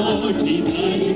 Lord, divine.